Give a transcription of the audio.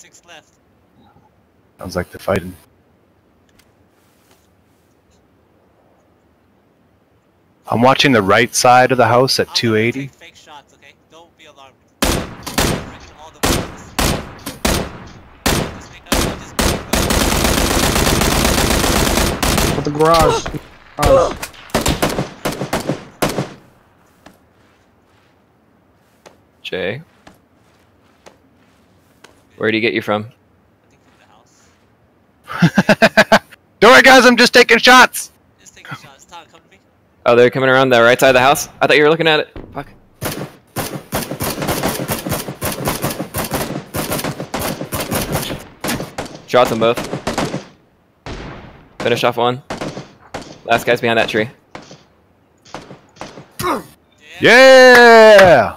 Six left. Sounds like they're fighting. I'm watching the right side of the house at I'm gonna 280. Take fake shots, okay? Don't be alarmed. Correction all the weapons. Just make, uh, just make With the garage. garage. Jay. Where do you get you from? I think from the house. Don't worry, guys. I'm just taking shots. Just take the shots. Tom, come to me. Oh, they're coming around the right side of the house? I thought you were looking at it. Fuck. Shot them both. Finish off one. Last guy's behind that tree. Yeah. Yeah.